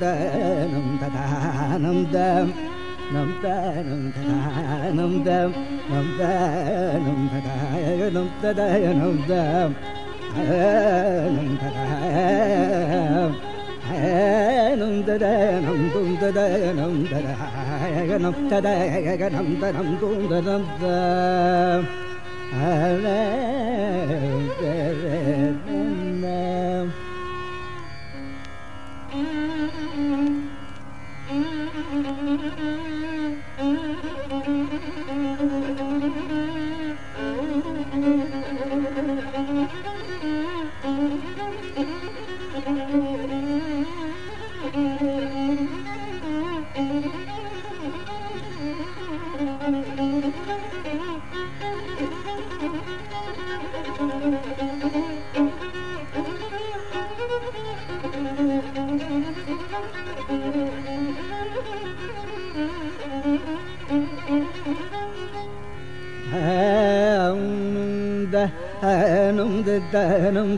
தனம் ததானம் தம் நம் தனம் ததானம் தம் நம் தனம் ததாயனம் ததாயனம் தம் அனம் ததாயம் ம் ததனம் தும் ததனம் ததாயகனம் ததாயகனம் தனம் தூந்தனம் தம் அன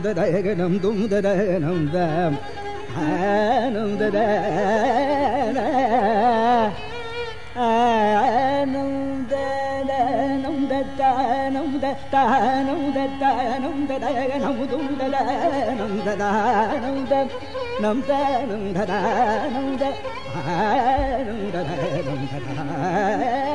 ദദഗണം തും ദദനം ദം ആനം ദദ ആനം ദദനം ദത്താനം ദത്താനം ദത്താനം ദദഗണം തും ദദനം ദദാനം ദം നം ദനം ദദാനം ദ ആനം ദദനം ദദാനം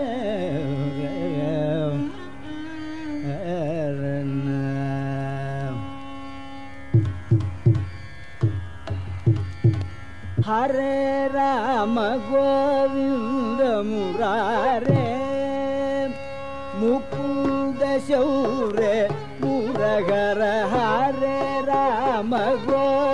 हरे राम गोविन्द मुरारे मुकुन्द शौरे मुरगर हरे राम गो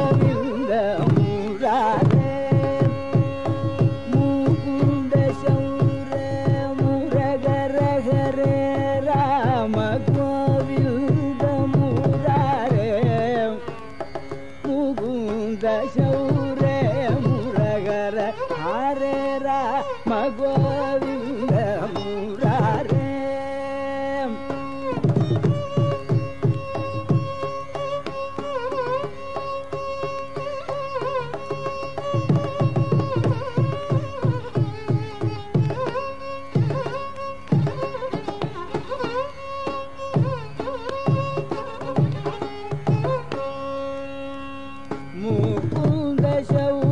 mukunda shaur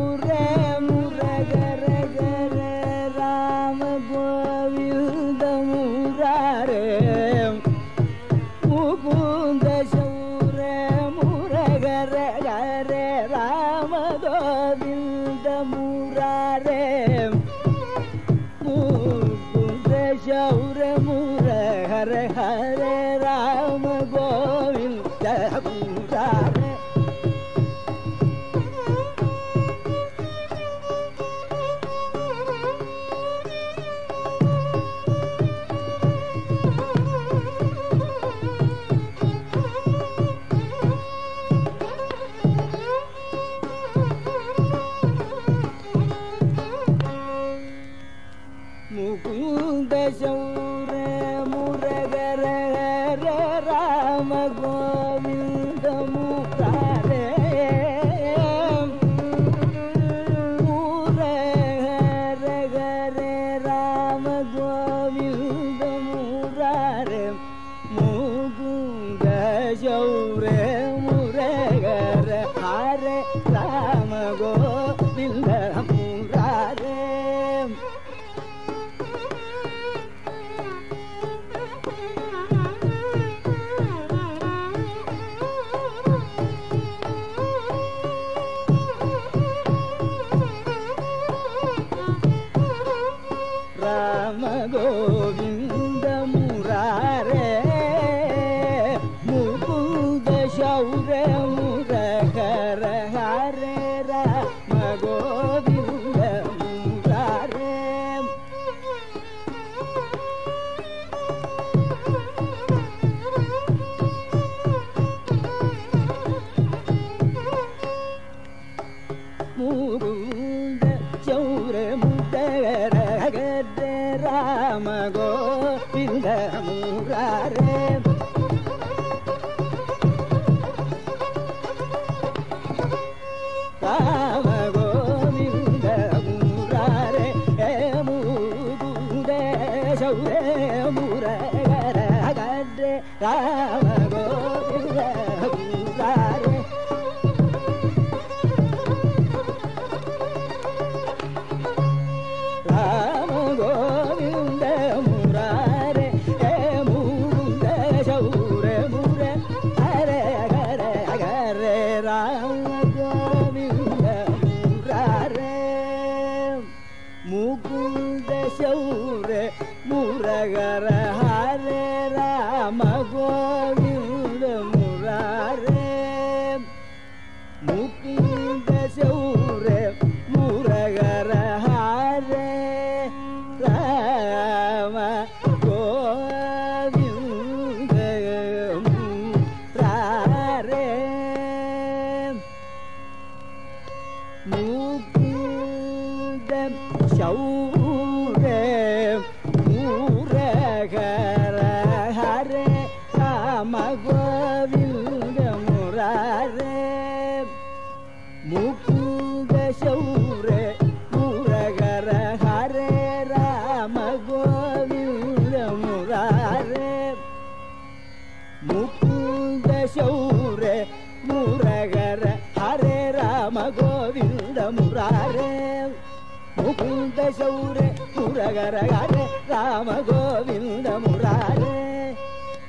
గోవింద శౌరే మురగరగరే రామ గోవింద మురారే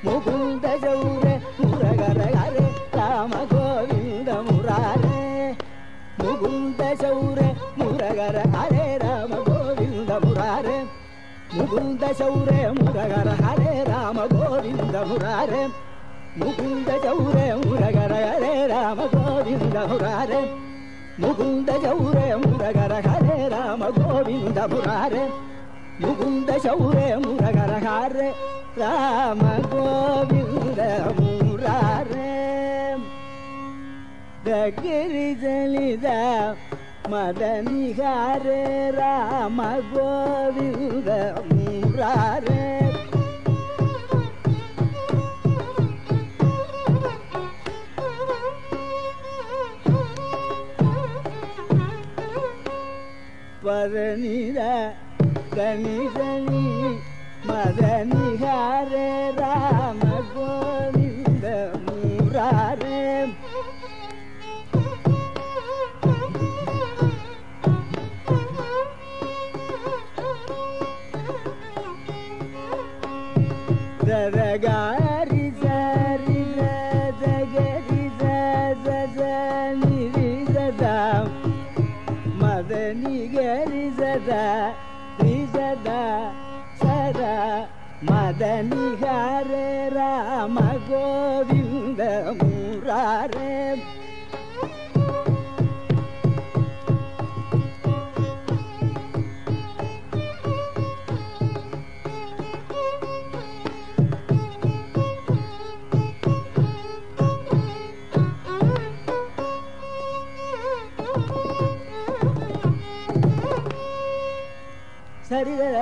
ముకుంద శౌరే మురగరగరే రామ గోవింద మురారే ముకుంద శౌరే మురగరగరే రామ గోవింద మురారే ముకుంద శౌరే మురగరగరే రామ గోవింద మురారే ముకుంద శౌరే మురగరగరే రామ గోవింద మురారే முகுந்த சௌரே முரகர ஹரே ராம கோவிந்த புராரே. முகுந்த சௌரே முரகர ஹரே ராம கோவிந்த முராரே கிரிஜலித மதனிகாரே ராம கோவிந்த முராரே பரணித கனிதனி மதனிகாரே ராம கோவிந்த மூராரே ராம கோவிந்த முராரே சரிதர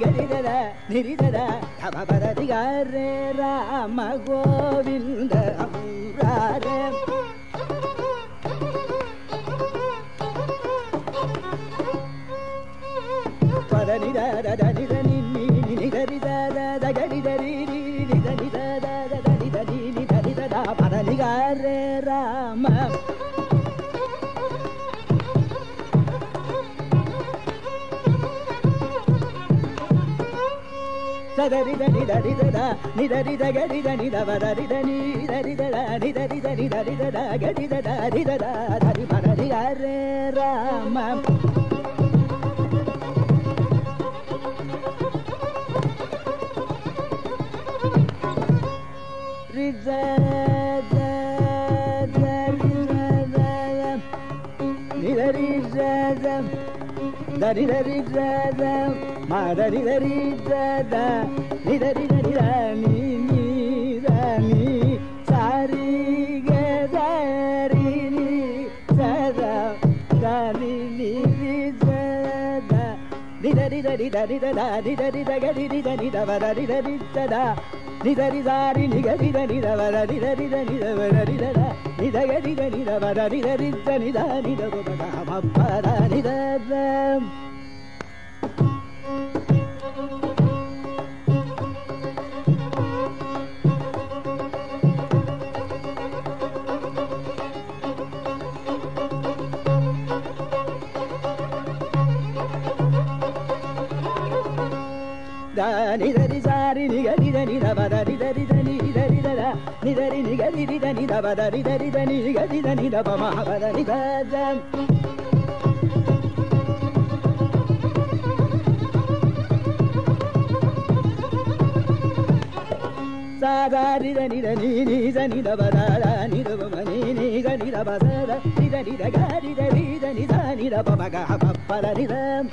கரிதர நெரிதர பரதி ரே ராம கோவிந்த ரே నిదరిద నిదరిదద నిదరిద గరిద నిదవదరిద నీదరిదడ నిదరిద నిదరిదద గరిదద రిదద దరి పరరి అరే Rama Dari dari zazam, dari dari zazam. ma da di da di da da ni da di da di da ni ni da ni sa ri ga da ri ni sa da da ni ni ni da da ni da di da di da di da da ni da di da ga di di da ni da va da di da di da da ni da di da ri ni ga di da ni da va da di da di da ni da va da di da da ni da ga di da ni da va da di da di da ni da ni da go ba ga ma pa da ni da da నిదరి సారి నిగరి దని దబద నిదరి దని నిదరి దద నిదరి నిగరి దని దబద నిదరి దని నిగరి దని దబ మహబద నిదజం సాదారి దని దని నీ దని దబద ని దబ మని నీ గని దబద ని దని దగారి దని దని దాని దబ మగ పప్పల నిదం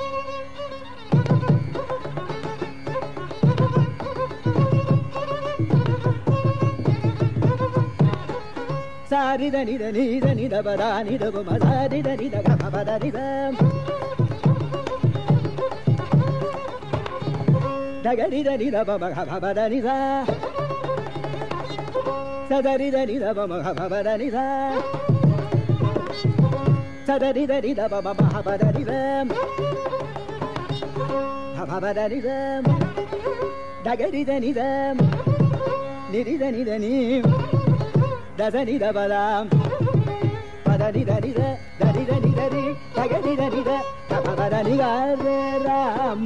సారిద నిద నీద నిద బదా నిద బొమ సారిద నిద గమ బద నిద దగరిద నిద బమ గమ బద నిద సదరిద నిద బమ గమ బద నిద సదరిద నిద బమ మహ బద నిద భవ బద నిద దగరిద నిద నిరిద నిద నీ దదని దబదాం పదని దని దని దని దని తగని దని దని రామ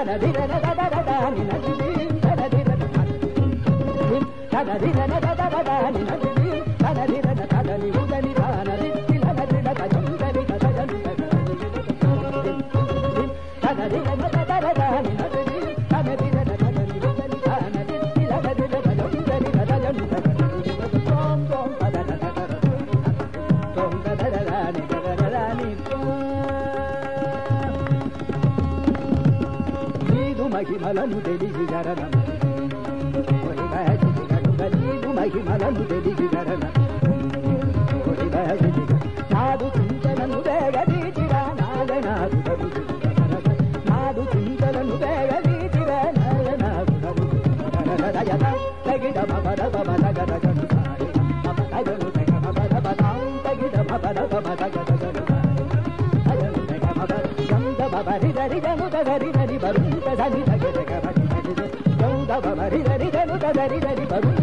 తనదిర తనదిర తనదిర తనదిర మహిమలను తెలిగి జరణ మహిమలను తెలిగి జరణ నాదు చింతనను వేగదీచిరా నాగనాదు నాదు చింతనను వేగదీచిరా నాగనాదు తగిడ మమద మమద గద గను అగను తెగ మమద మదా తగిడ మమద మమద గద గను అగను తెగ మమద గంధ మమరి దరి గను దరి బరు దరి దరి దరి దరి దరి దరి దరి దరి దరి దరి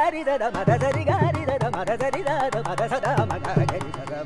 గారి దద మదరి గారి దద మదరి దద మద సదా మగ గరి దద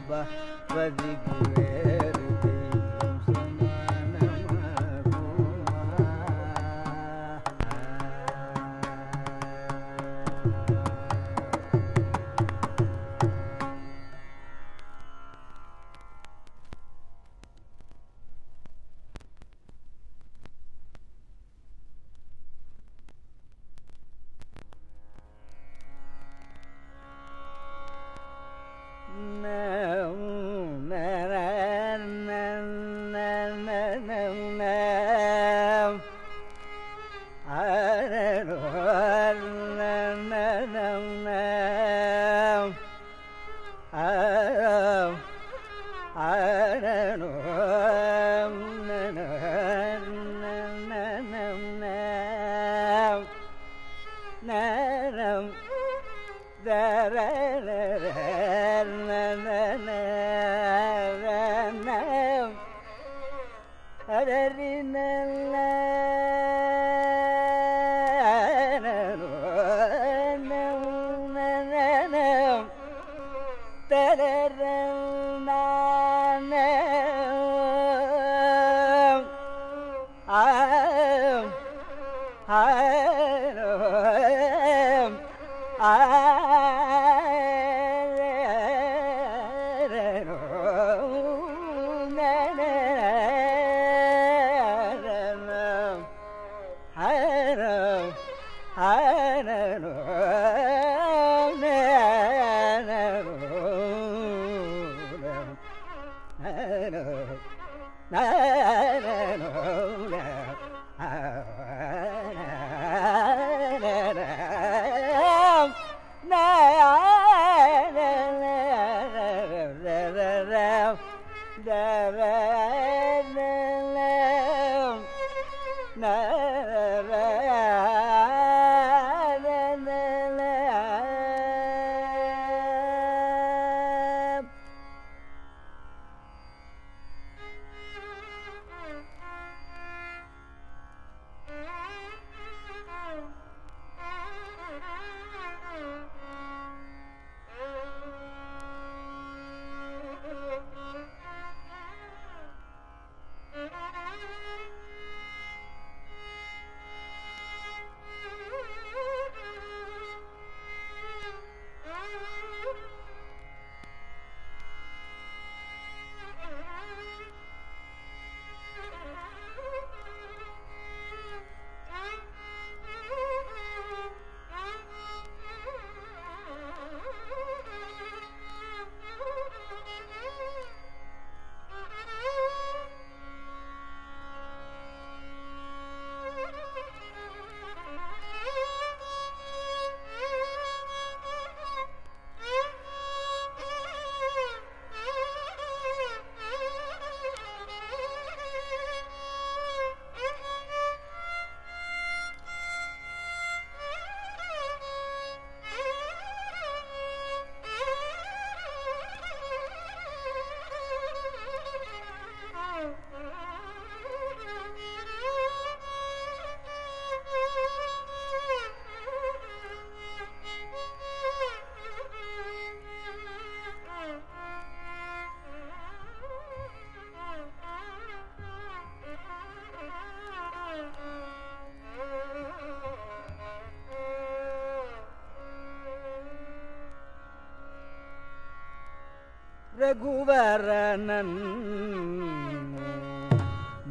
वर्ण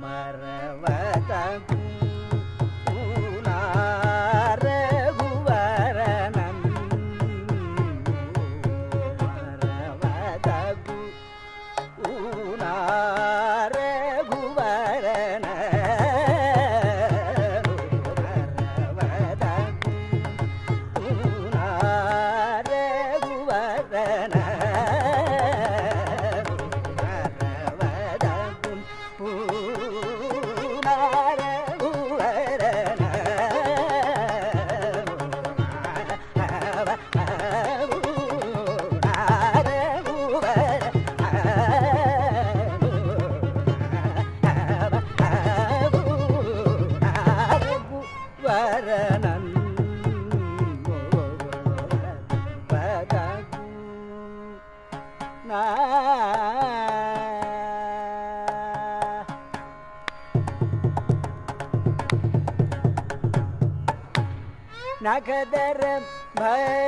मरव भ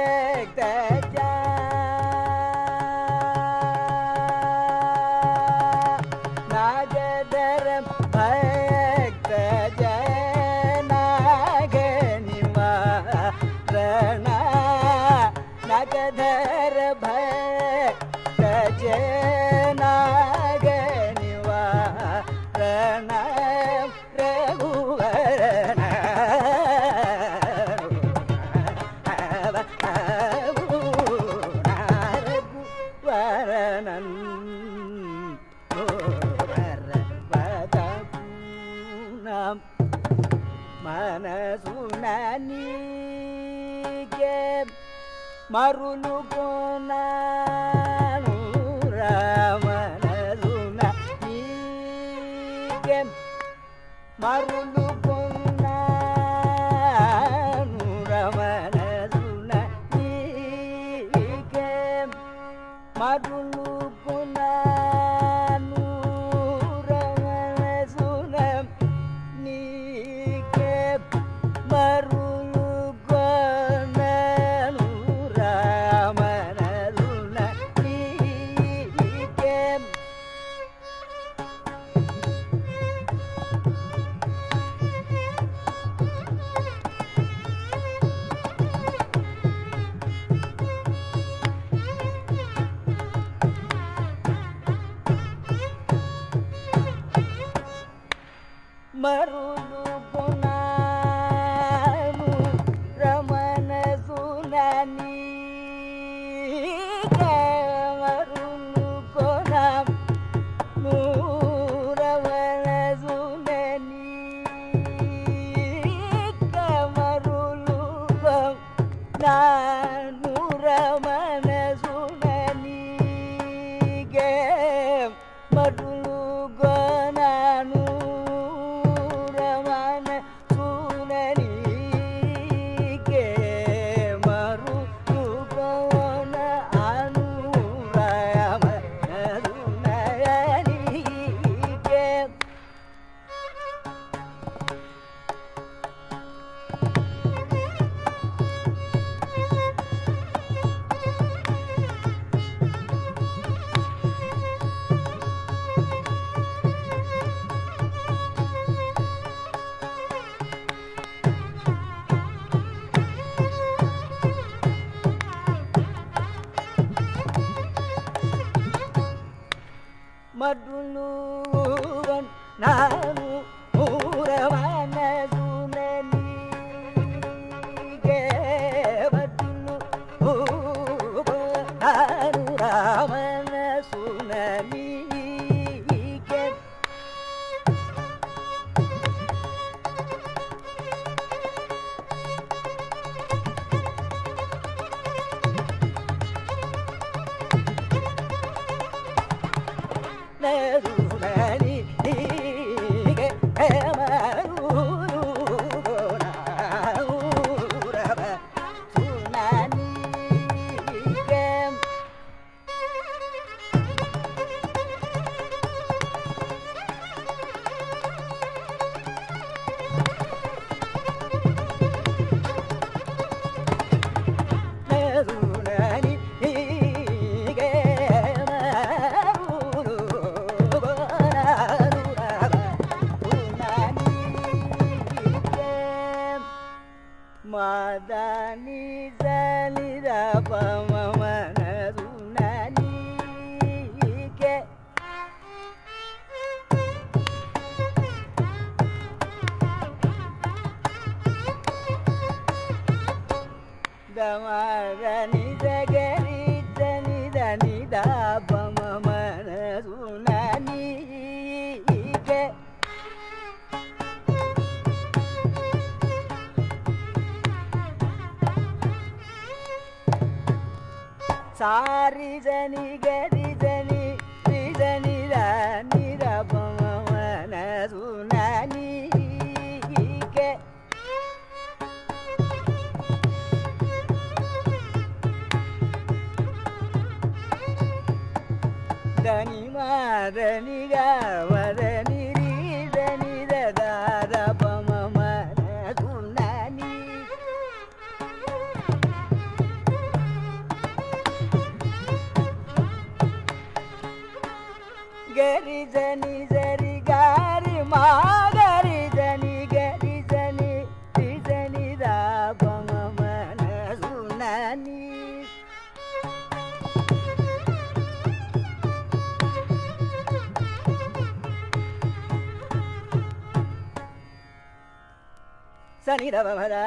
సని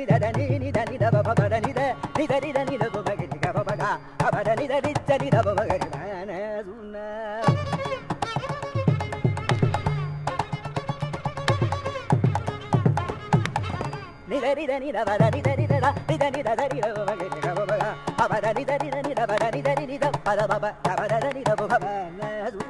ni da da ni ni da ni da ba ba da ni da ni da ni da ni da ba da ni da ni da da ba da da da ba da da da da da da da da ba da ni da da da ba da da da ba da da da da na zuna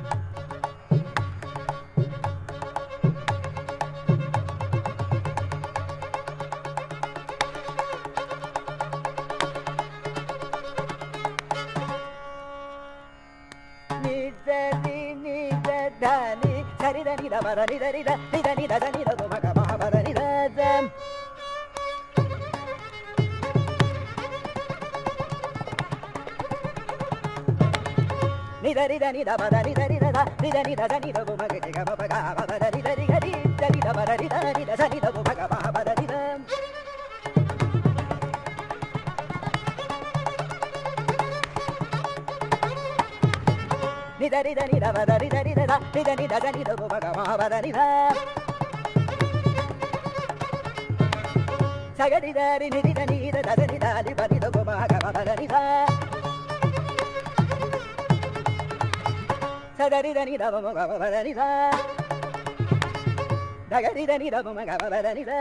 ni da da da da ni da ni da da ni da ba da da da ni da da ni da da da da da ni da ni da da ni da ba ba ga ga ba ba ga ba da ri da ri ga ri da ni da ba da da ni da ni da da ri da ni da ri da ni da ba da ri da ri da da ni da ni da da ni da ba ga ba ba da ri da sa ga ri da ni ri da ni da da ni da ni ba ni da ba ga ba ba da ri da sa da ni da ga ga ni da ba ma ga ba ba da sa ni da ga da ga ni da ni da ga ni ni ni ni ni ni ba ni da ba ma ba da ni da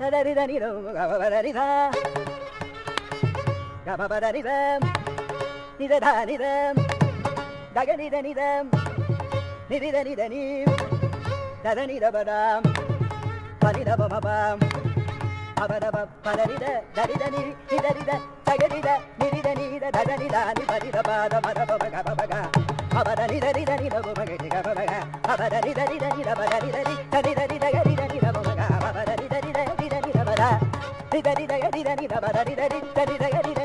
da da ni ni da ni da ga ni ni ni ni ni ba ba da ma ga ga ni da ni ni ga ni ga pa ba da ni da ni da ni da ba da ni da ni da ni da ni da ga ni da ni da ba ba ga pa ba da ni da ni da ni da ni da ba da ni da ni da ga ni da ni da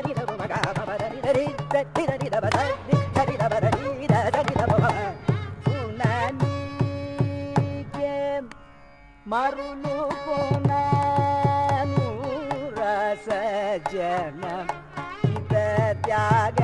మరులు పోనాను రస జన త్యాగ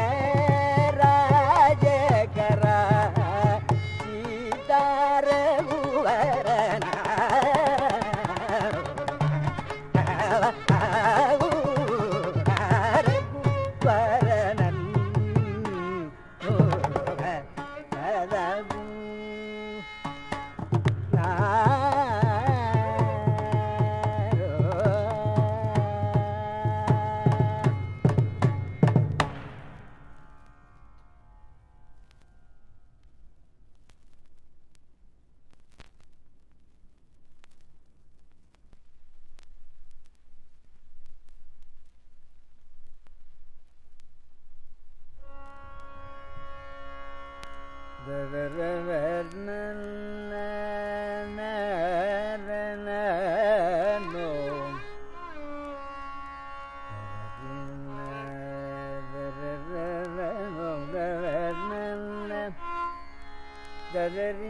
قدر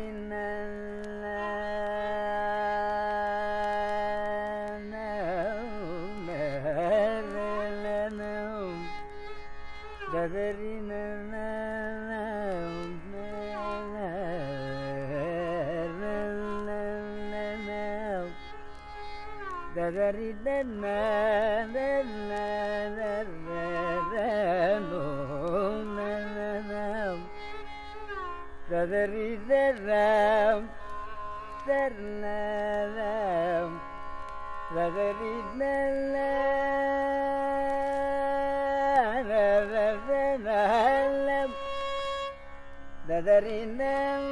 Dadari Dadna Saridam, Sarnadam, the Sadarinam,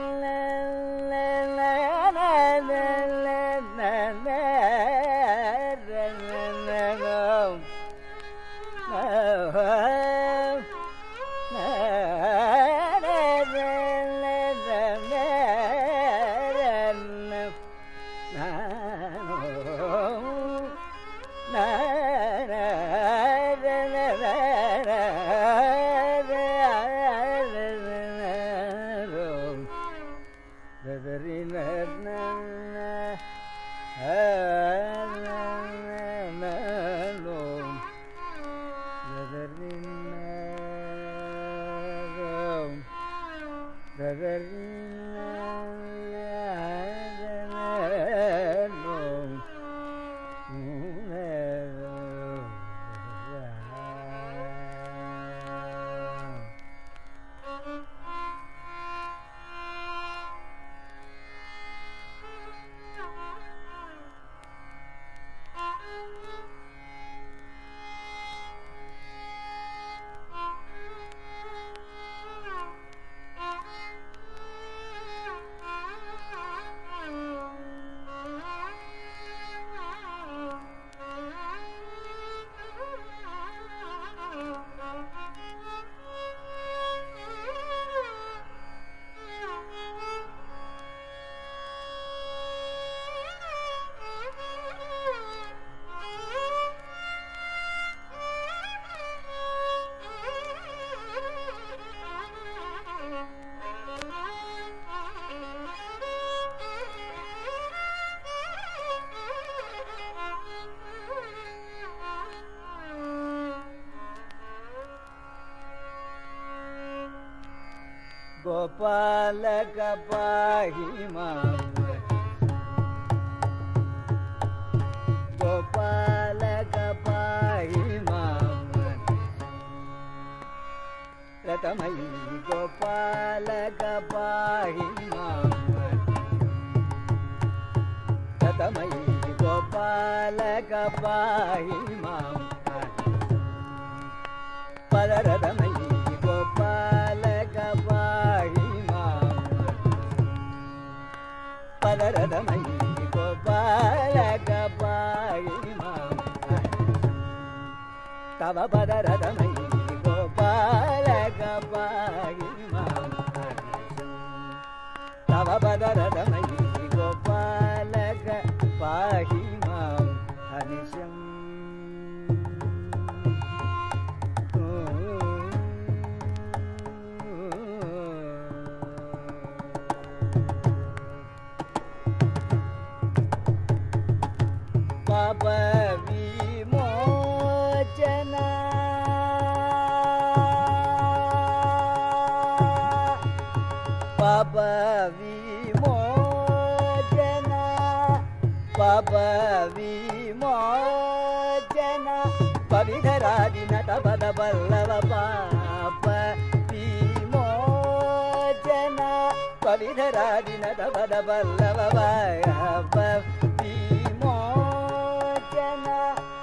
பரபல்லவீமோச்சன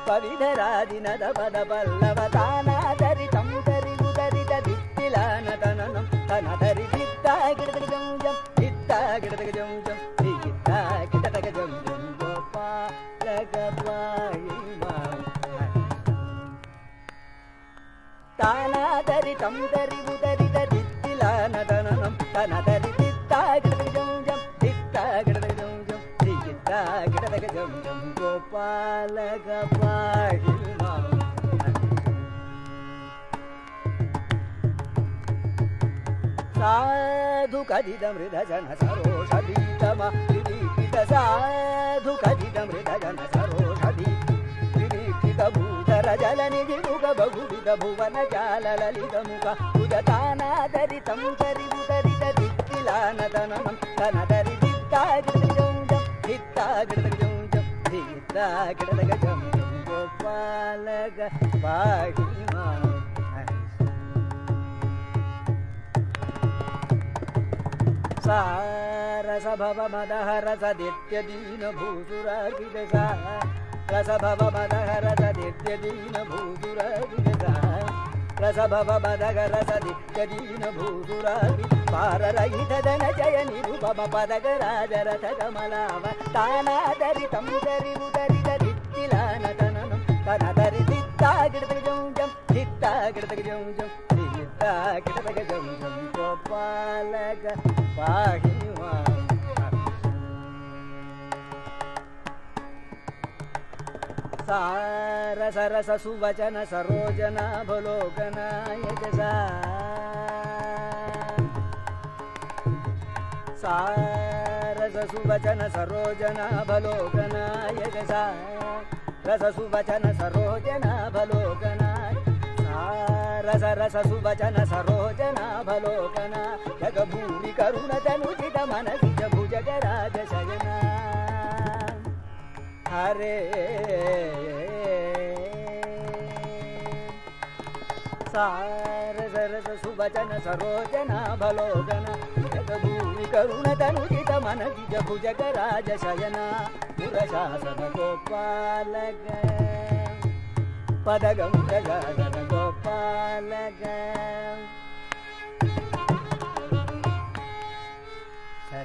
பவிதராதினத பரபல்லவதானாதரிதம் தரிவுதரித தித்திலானதனம் தனதரி தித்தா கிடதகஜம் ஜம் தித்தா கிடதகஜம் ஜம் தித்தா கிடதகஜம் ஜம் கோபாலகபாயிமாம் தானாதரிதம் தரிவு కలగపాడు సాధు కథిత మృద జన సరోషీతమ విదీక్షిత సాధు కథిత మృద జన సరోషీ విదీక్షిత భూతర జల నిధి ముఖ బహువిధ భువన జాల లలిత ముఖ ఉదతానాదరితం తరివుదరిత దిక్తిలానతనం తనదరి దిత్తాగృతం దిత్తాగృతం கடலகஜம் கோபாலக பாடிமா சாரசபவமதஹரசதித்யதீனபூசுராகிதசா ரசபவமதஹரசதித்யதீனபூசுராகிதசா రసభవదగరసది గదీన భూతురాలి పారరహితదన జయ నిరుపమ పదగరాజరథ కమలావ తానాదరితం దరివు దరిదరిత్తిలానతనం తనదరి దిత్తాగిడతగజం జం దిత్తాగిడతగజం జం దిత్తాగిడతగజం జం గోపాలక పాహివా सारसरसुवचन सरोजना भलोकनायज सारससुवचन सरोजना भलोकनायजसा रसुवचन सरोजना भलोकनाय सारसरसु वचन सरोजना मनसि च भुजगराज हरे सार सरस सुवचन सरोजन भलोजन जगभूमि करुण तनुजित मन गिज भुजग राज शयना। पुरशासन Gopal पदगम जगदन गोपालग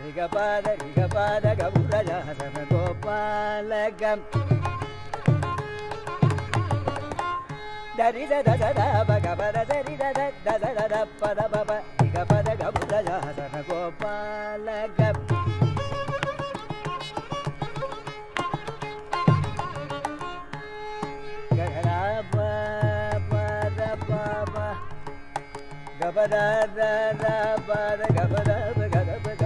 Rigapada, Rigapada, Dari da da da da ba ga ba da dari da da da da da da pa da ba ba ga ba da ga bu da ja da na go la ga. Ga ga da ba ba da ba ba ga ba da da da ba da ga ba da ba.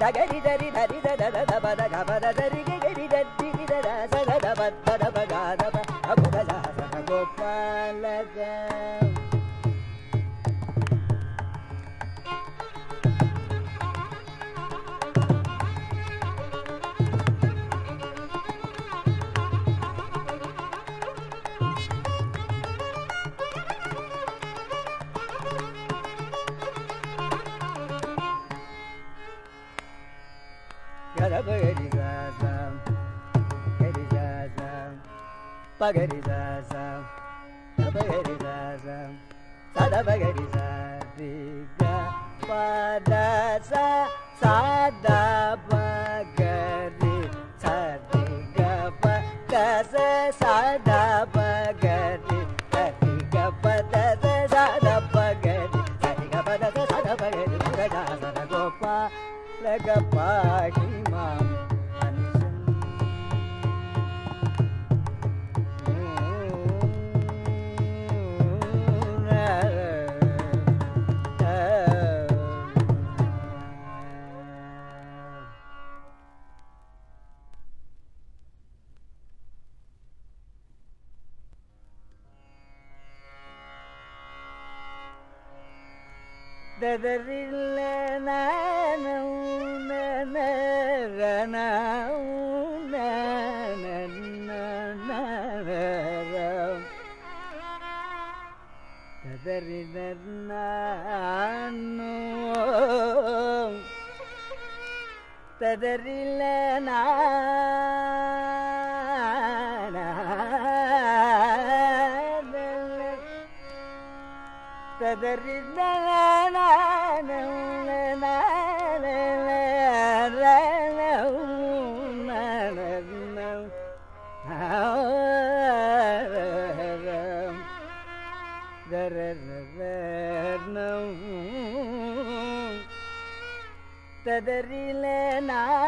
దగరి దరి దరి దరి దరి దరి దరి దరి దరి దరి pagarizaza, pagarizaza, sada pagarizaza. ದದರಿಲ್ಲ ನಾನು ನನರನ ದದರಿದ ನಾನು ತದರಿಲ್ಲ ನಾನ The real and I.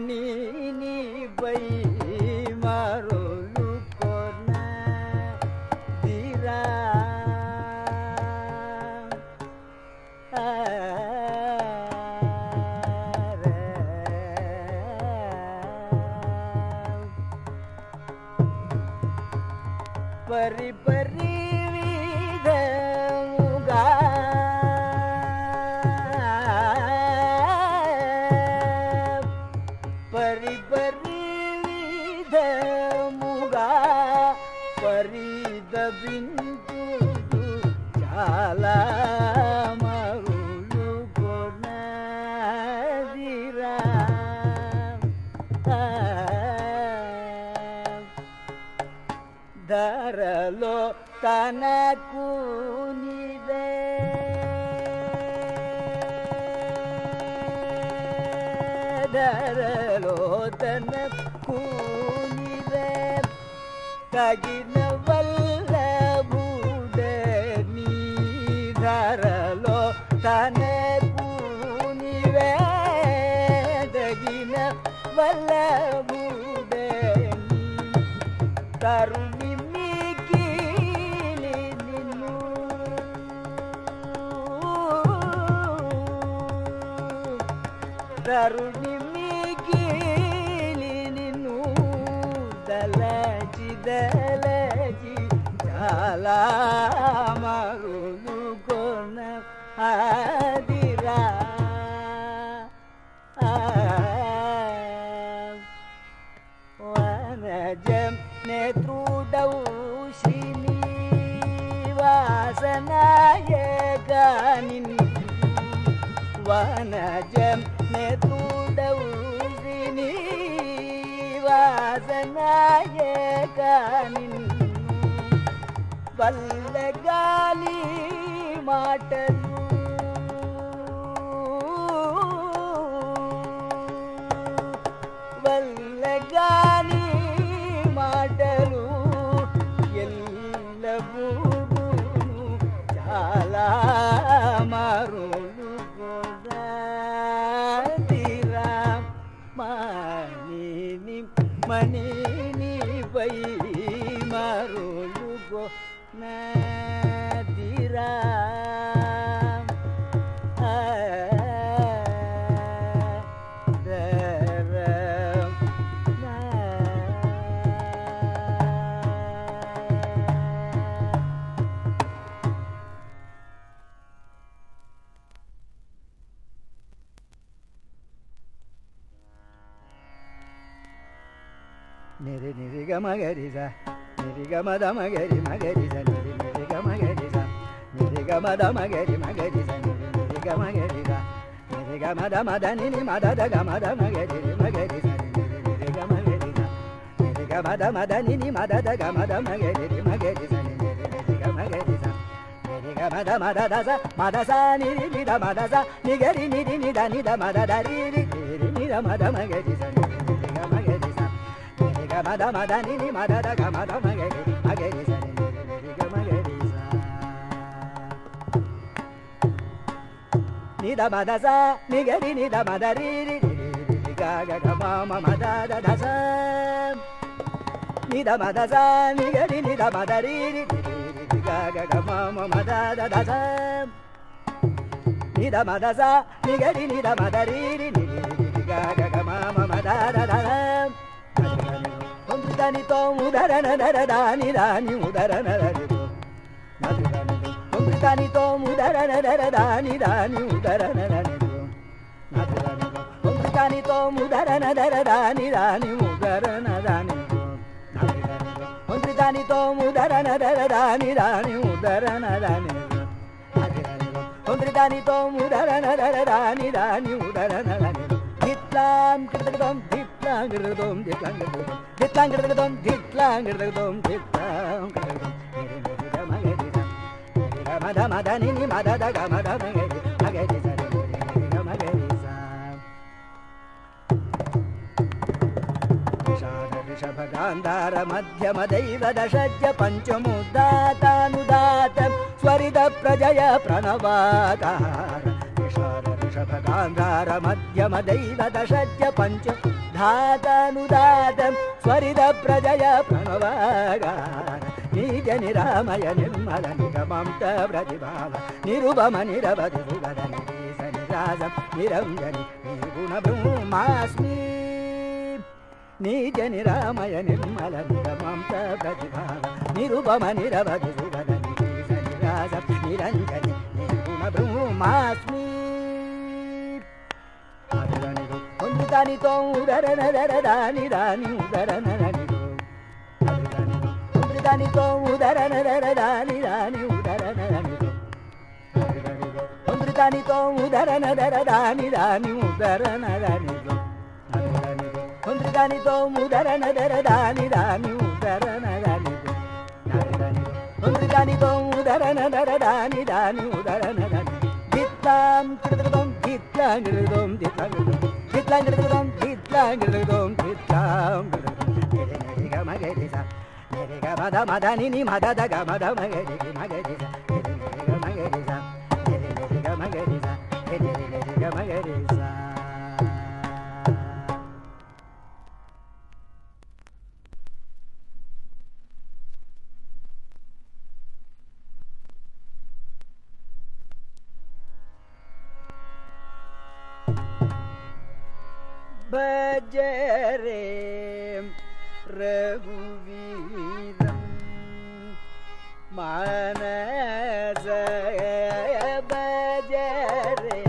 你。da ga ma da ma ge re ma ge re sa ni re re ga ma ge re sa re ga ma da ma da da sa ma da sa ni ri ni da ma da sa ni ge ri ni ri ni da ni da ma da da ri ri re ni da ma da ma ge re sa ni re ga ma ge re sa re ga ma da ma da ni ni ma da da ga ma da ma ge re ma ge re sa ni re ga ma ge re sa ni da ma da sa ni ge ri ni da ma da ri ri ga ga ga ma ma ma da da da sa ni da ma da za, ni ga ri ni da ma da ri ri ri ga ga ga ma ma ma da da da za. ni da ma da za, ni ga ri ni da ma da ri ri ni ri ga ga ga ma ma ma da da da za. tom da ni tom da ra na da da da ni da ni u da ra na da ri da ni tom da ni tom da ra na da da da ni da ni u da ra na da ri da ni tom da ni tom da ra na da da da ni da ni u da ra na da ri దాని తోము ధరణ ధర దాని దాని ఉదరణ దాని దాని తోము ధరణ ధర దాని దాని ఉదరణ దాని దిట్లాం కృతకృతం దిట్లాం కృతకృతం దిట్లాం కృతకృతం దిట్లాం కృతకృతం దిట్లాం కృతకృతం దిట్లాం కృతకృతం మద మద ని మద దగ మద మగ वृषभकान्दार मध्यमदैव दशज पञ्चमुदातानुदातं स्वरिदप्रजय प्रणवाता ऋष वृषभकान्दार मध्यमदैव दशज पञ्चमुद्दातानुदातं स्वरिदप्रजय प्रणवाग नीजनिरामय निर्मलनिरमं च प्रतिभाव निरुपमनिरवधरुवदने सदा निरञ्जलुणभूमास्मि నీజని రామయ నిర్మల నిరమాంస ప్రతిభావ నిరుపమ నిరవధి సుగన నిరాజ నిరంజని నిర్గుణ బ్రహ్మాస్మి. దానితో ఉదరణ దాని దాని ఉదరణ దానితో ఉదరణ దాని దాని ఉదరణ దానితో ఉదరణ దాని దాని ఉదరణ దానితో ఉదరన దరదాని దాని ఉదరన దానితో దానితో ఉదరన దరదాని దాని ఉదరన దాని దిత్లాం కృతకృతం దిత్లాం కృతకృతం దిత్లాం కృతకృతం దిత్లాం కృతకృతం దిత్లాం కృతకృతం దిత్లాం కృతకృతం మగరి సా గ మద మద నిని మద ద గ మద మగరి గి మగరి స గ మగరి స గ మగరి స గ మగరి भज रे रघुवीरं मानस भज रे